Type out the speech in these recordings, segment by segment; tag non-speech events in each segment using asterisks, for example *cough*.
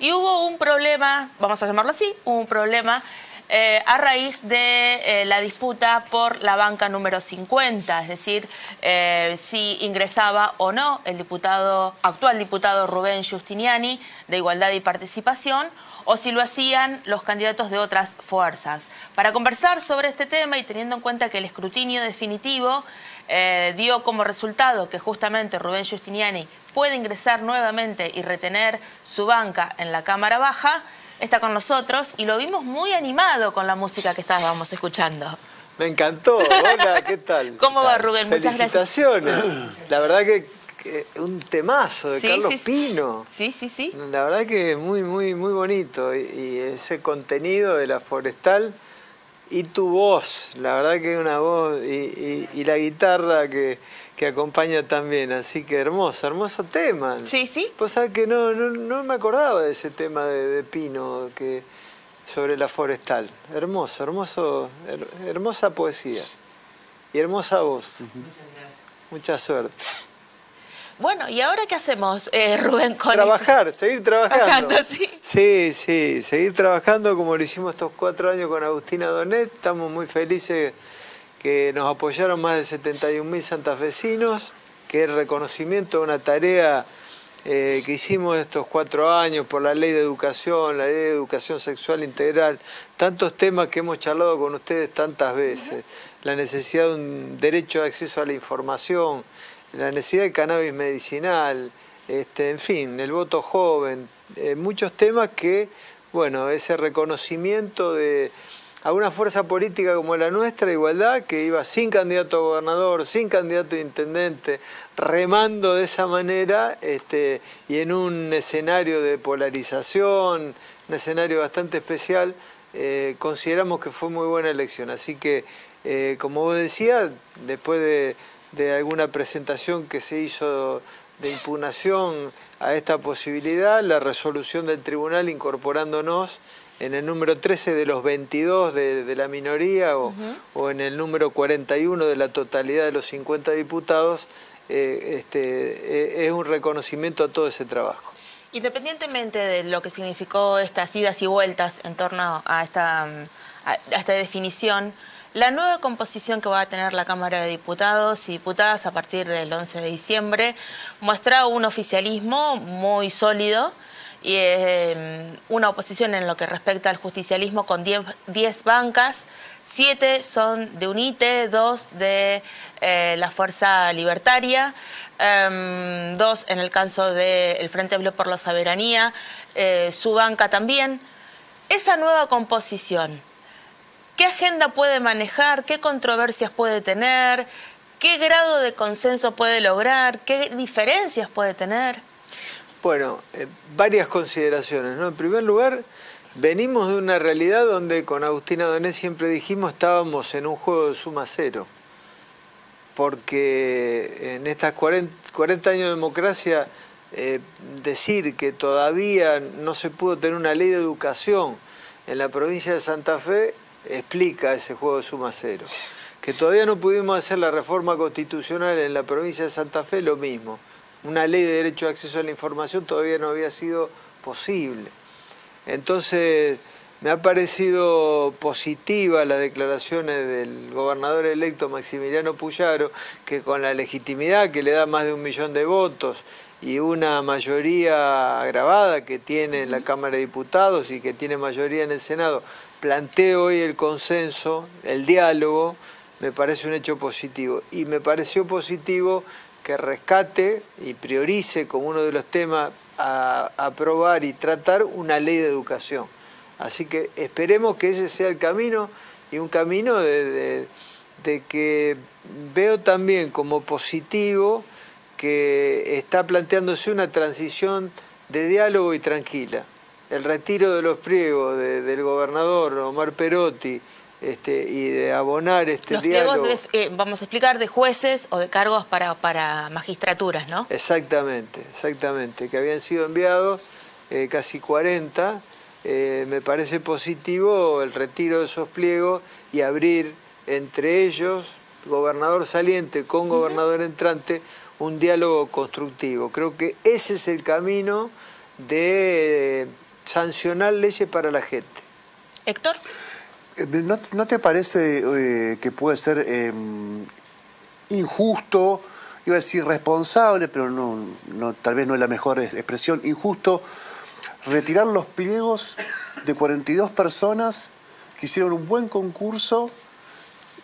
Y hubo un problema, vamos a llamarlo así, un problema eh, a raíz de eh, la disputa por la banca número 50, es decir, eh, si ingresaba o no el diputado, actual diputado Rubén Giustiniani de Igualdad y Participación, o si lo hacían los candidatos de otras fuerzas. Para conversar sobre este tema y teniendo en cuenta que el escrutinio definitivo dio como resultado que justamente Rubén Giustiniani puede ingresar nuevamente y retener su banca en la Cámara Baja, está con nosotros y lo vimos muy animado con la música que estábamos escuchando. Me encantó. Hola, ¿qué tal? ¿Cómo va Rubén? Muchas gracias. Felicitaciones. La verdad que un temazo de Carlos Pino. Sí, sí, sí. La verdad que muy, muy, muy bonito. Y, ese contenido de la forestal y tu voz, la verdad que una voz y la guitarra que que acompaña también, así que hermoso, hermoso tema. Sí, sí. Pues sabes que no, no, me acordaba de ese tema de, Pino que sobre la forestal. Hermoso, hermoso, hermosa poesía y hermosa voz. Mucha suerte. Bueno, ¿y ahora qué hacemos, eh, *laughs* Rubén? Con Trabajar, seguir trabajando. ¿sí? sí, sí, seguir trabajando como lo hicimos estos cuatro años con Agustina Donet. Estamos muy felices que nos apoyaron más de 71.000 santafesinos, que es reconocimiento de una tarea eh, que hicimos estos cuatro años por la ley de educación, la ley de educación sexual integral, tantos temas que hemos charlado con ustedes tantas veces, la necesidad de un derecho de acceso a la información, la necesidad de cannabis medicinal, este, en fin, el voto joven, eh, muchos temas que, bueno, ese reconocimiento de a una fuerza política como la nuestra, Igualdad, que iba sin candidato a gobernador, sin candidato a intendente, remando de esa manera este, y en un escenario de polarización, un escenario bastante especial, eh, consideramos que fue muy buena elección. Así que, eh, como vos decías, después de, de alguna presentación que se hizo de impugnación a esta posibilidad, la resolución del tribunal incorporándonos en el número 13 de los 22 de, la minoría o, o, en el número 41 de la totalidad de los 50 diputados, eh, este, eh, es un reconocimiento a todo ese trabajo. Independientemente de lo que significó estas idas y vueltas en torno a esta, a esta definición, la nueva composición que va a tener la Cámara de Diputados y Diputadas a partir del 11 de diciembre muestra un oficialismo muy sólido, y em, una oposición en lo que respecta al justicialismo con 10 bancas, 7 son de UNITE, 2 de eh, la Fuerza Libertaria, 2 em, en el caso del Frente Amplio por la Soberanía, eh, su banca también. Esa nueva composición, ¿qué agenda puede manejar? ¿Qué controversias puede tener? ¿Qué grado de consenso puede lograr? ¿Qué diferencias puede tener? Bueno, eh, varias consideraciones. ¿no? En primer lugar, venimos de una realidad donde con Agustina Donés siempre dijimos estábamos en un juego de suma cero. Porque en estas 40, años de democracia, eh, decir que todavía no se pudo tener una ley de educación en la provincia de Santa Fe explica ese juego de suma cero. Que todavía no pudimos hacer la reforma constitucional en la provincia de Santa Fe, lo mismo una ley de derecho de acceso a la información todavía no había sido posible. Entonces, me ha parecido positiva las declaraciones del gobernador electo Maximiliano Puyaro, que con la legitimidad que le da más de un millón de votos y una mayoría agravada que tiene en la Cámara de Diputados y que tiene mayoría en el Senado, planteo hoy el consenso, el diálogo, me parece un hecho positivo. Y me pareció positivo que rescate y priorice como uno de los temas a aprobar y tratar una ley de educación. Así que esperemos que ese sea el camino y un camino de, que veo también como positivo que está planteándose una transición de diálogo y tranquila. El retiro de los pliegos del gobernador Omar Perotti, este, y de abonar este Los diálogo. Eh, vamos a explicar, de jueces o de cargos para, para magistraturas, ¿no? Exactamente, exactamente, que habían sido enviados eh, casi 40. Eh, me parece positivo el retiro de esos pliegos y abrir entre ellos, gobernador saliente con gobernador entrante, un diálogo constructivo. Creo que ese es el camino de sancionar leyes para la gente. Héctor. Eh, ¿No, te parece eh, que puede ser em, injusto, iba a decir responsable, pero no, no, tal vez no es la mejor expresión, injusto, retirar los pliegos de 42 personas que hicieron un buen concurso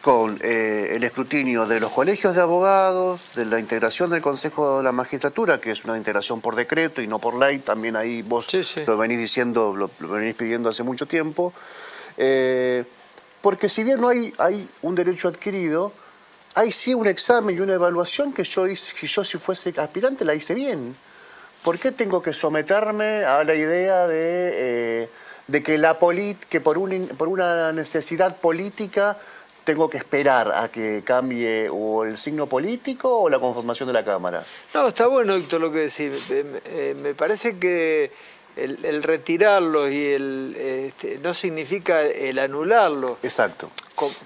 con eh, el escrutinio de los colegios de abogados, de la integración del Consejo de la Magistratura, que es una integración por decreto y no por ley, también ahí vos lo venís diciendo, lo, venís pidiendo hace mucho tiempo, eh, porque si bien no hay, hay un derecho adquirido, hay sí un examen y una evaluación que yo hice, si yo si fuese aspirante la hice bien. ¿Por qué tengo que someterme a la idea de, eh, de que, la que por, un, por una necesidad política tengo que esperar a que cambie o el signo político o la conformación de la Cámara? No, está bueno, Héctor, lo que decís. Eh, me parece que el, retirarlo y el este, no significa el anularlo. Exacto.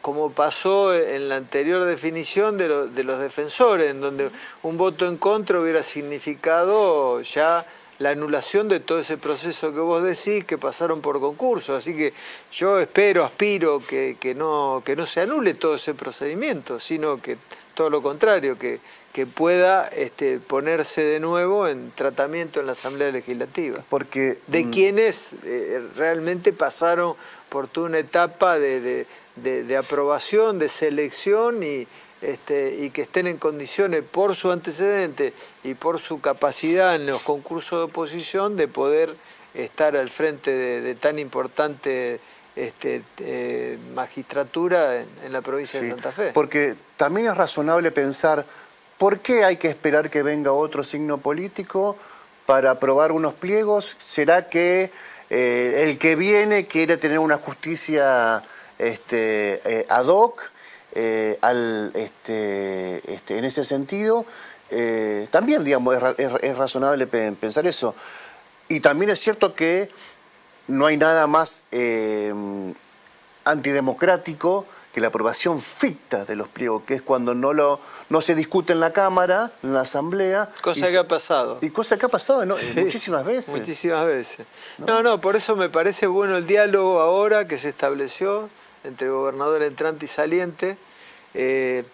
Como, pasó en la anterior definición de, los defensores, en donde un voto en contra hubiera significado ya la anulación de todo ese proceso que vos decís que pasaron por concurso. Así que yo espero, aspiro que, no, que no se anule todo ese procedimiento, sino que todo lo contrario, que, que pueda este, ponerse de nuevo en tratamiento en la Asamblea Legislativa. Porque, de mm, quienes eh, realmente pasaron por toda una etapa de, aprobación, de selección y, este, y que estén en condiciones por su antecedente y por su capacidad en los concursos de oposición de poder estar al frente de, tan importante este, eh, magistratura en, la provincia de Santa Fe. Porque también es razonable pensar ¿Por qué hay que esperar que venga otro signo político para aprobar unos pliegos? ¿Será que eh, el que viene quiere tener una justicia este, eh, ad hoc eh, este, este, en ese sentido? también, digamos, es, razonable pensar eso. Y también es cierto que no hay nada más antidemocrático que la aprobación ficta de los pliegos, que es cuando no, lo, no se discute en la Cámara, en la Asamblea. Cosa que ha pasado. Y cosa que ha pasado muchísimas veces. Muchísimas veces. ¿No? ¿No? por eso me parece bueno el diálogo ahora que se estableció entre gobernador entrante y saliente. Eh,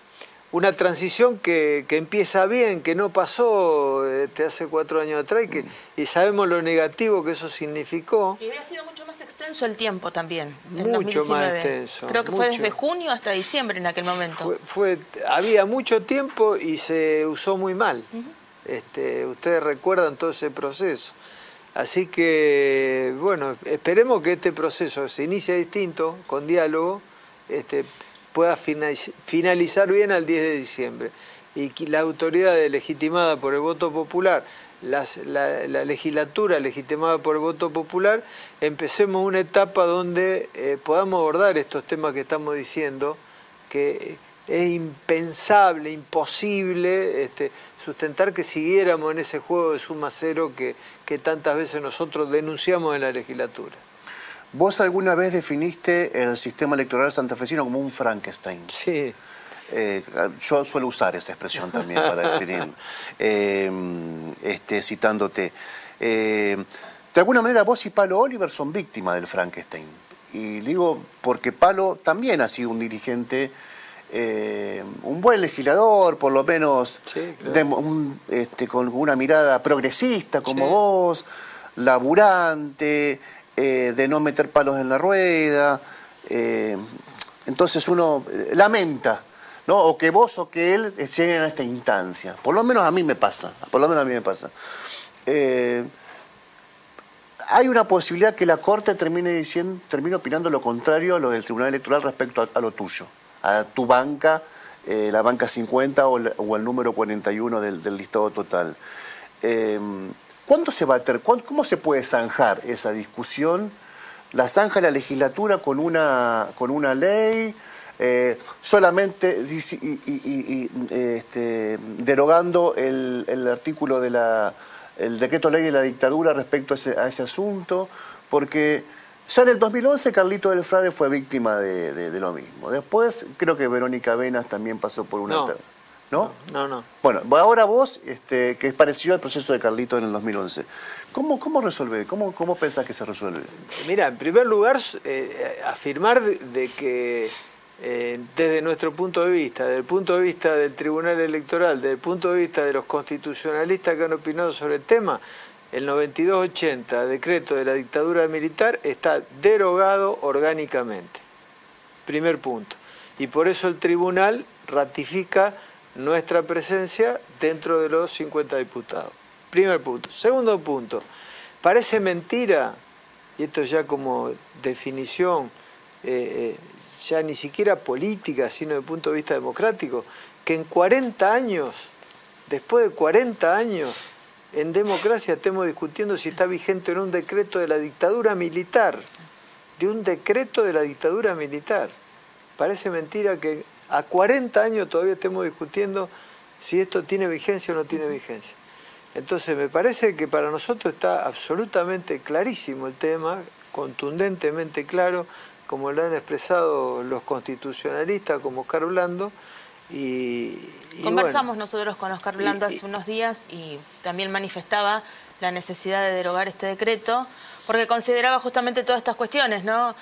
una transición que, empieza bien, que no pasó este, hace cuatro años atrás y, que, y sabemos lo negativo que eso significó. Y había sido mucho más extenso el tiempo también. mucho más extenso. Creo que fue desde junio hasta diciembre en aquel momento. Fue, había mucho tiempo y se usó muy mal. este, ustedes recuerdan todo ese proceso. Así que, bueno, esperemos que este proceso se inicie distinto, con diálogo. Este, pueda finalizar bien al 10 de diciembre y que la autoridad legitimada por el voto popular, la, legislatura legitimada por el voto popular, empecemos una etapa donde eh, podamos abordar estos temas que estamos diciendo, que es impensable, imposible este, sustentar que siguiéramos en ese juego de suma cero que tantas veces nosotros denunciamos en la legislatura. Vos alguna vez definiste el sistema electoral santafesino como un Frankenstein. Sí. Eh, yo suelo usar esa expresión también para definir, *laughs* eh, este, citándote. Eh, de alguna manera vos y Palo Oliver son víctimas del Frankenstein. Y digo porque Palo también ha sido un dirigente, un buen legislador, por lo menos este, con una mirada progresista como vos, laburante, eh, de no meter palos en la rueda. Eh, entonces uno eh, lamenta, ¿no? O que vos o que él lleguen a esta instancia. Por lo menos a mí me pasa, por lo menos a mí me pasa. hay una posibilidad que la Corte termine diciendo, termine opinando lo contrario a lo del Tribunal Electoral respecto a, lo tuyo, a tu banca, la banca 50 o el, número 41 del, del listado total. ¿Cuándo se va a ¿Cómo se puede zanjar esa discusión? ¿La zanja la legislatura con una, con una ley? Eh, solamente este, derogando el, artículo de la el decreto ley de la dictadura respecto a ese, asunto, porque ya en el 2011 Carlito del Frade fue víctima de, lo mismo. Después creo que Verónica Venas también pasó por una... ¿no? No, no. Bueno, ahora vos, este, que es parecido al proceso de Carlito en el 2011, ¿cómo, cómo resuelve? ¿Cómo, ¿Cómo pensás que se resuelve? Mira, en primer lugar, eh, afirmar de que eh, desde nuestro punto de vista, desde el punto de vista del Tribunal Electoral, desde el punto de vista de los constitucionalistas que han opinado sobre el tema, el 9280, decreto de la dictadura militar, está derogado orgánicamente. Primer punto. Y por eso el tribunal ratifica nuestra presencia dentro de los 50 diputados. Primer punto. Segundo punto. Parece mentira, y esto ya como definición eh, eh, ya ni siquiera política, sino de punto de vista democrático, que en 40 años, después de 40 años, en democracia estemos discutiendo si está vigente o no un decreto de la dictadura militar, de un decreto de la dictadura militar. Parece mentira que a 40 años todavía estemos discutiendo si esto tiene vigencia o no tiene vigencia. Entonces me parece que para nosotros está absolutamente clarísimo el tema, contundentemente claro, como lo han expresado los constitucionalistas como Oscar Blando. Y, Conversamos nosotros con Oscar Blando hace unos días y también manifestaba la necesidad de derogar este decreto, porque consideraba justamente todas estas cuestiones, ¿no?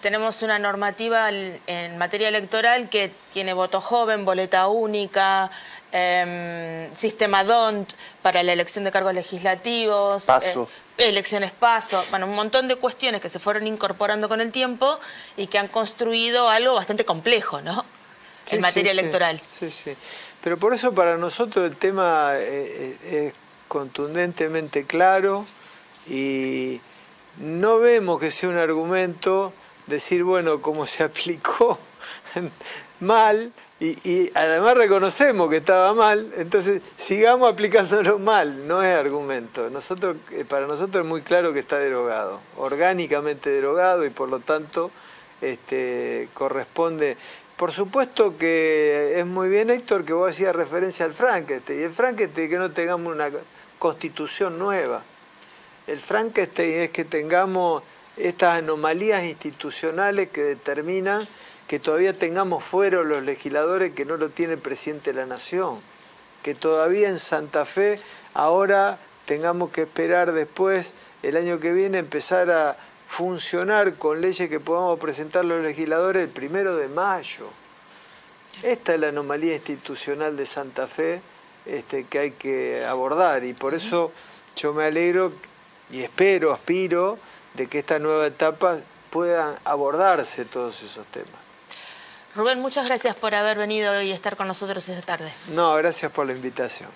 Tenemos una normativa en materia electoral que tiene voto joven, boleta única, em, sistema DONT para la elección de cargos legislativos. Paso. Eh, elecciones paso, bueno, un montón de cuestiones que se fueron incorporando con el tiempo y que han construido algo bastante complejo, ¿no? En materia electoral. Sí, sí. Pero por eso para nosotros el tema eh, eh, es contundentemente claro y no vemos que sea un argumento decir, bueno, como se *laughs* aplicó mal, y, además reconocemos que estaba mal, entonces sigamos aplicándolo *laughs* mal, no es argumento. Nosotros, eh, para nosotros es muy claro que está derogado, orgánicamente derogado y por lo tanto este, corresponde. Por supuesto que es muy bien, Héctor, que vos hacías referencia al Frankenstein, y el Frankenstein es que no tengamos una constitución nueva. El Frankenstein es que tengamos estas anomalías institucionales que determinan que todavía tengamos fuera los legisladores que no lo tiene el presidente de la Nación, que todavía en Santa Fe ahora tengamos que esperar después, el año que viene, empezar a funcionar con leyes que podamos presentar los legisladores el primero de mayo. Esta es la anomalía institucional de Santa Fe este, que hay que abordar y por eso yo me alegro y espero, aspiro, de que esta nueva etapa puedan abordarse todos esos temas. Rubén, muchas gracias por haber venido y estar con nosotros esta tarde. No, gracias por la invitación.